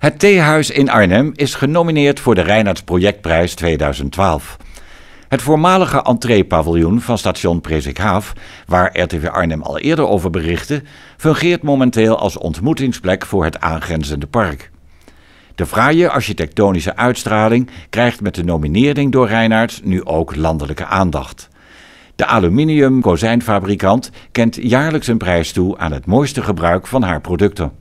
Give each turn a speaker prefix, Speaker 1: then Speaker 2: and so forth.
Speaker 1: Het Theehuis in Arnhem is genomineerd voor de Reinhards Projectprijs 2012. Het voormalige entreepaviljoen van station Presikhaaf, waar RTV Arnhem al eerder over berichtte, fungeert momenteel als ontmoetingsplek voor het aangrenzende park. De fraaie architectonische uitstraling krijgt met de nominering door Reinhardt nu ook landelijke aandacht. De aluminium kozijnfabrikant kent jaarlijks een prijs toe aan het mooiste gebruik van haar producten.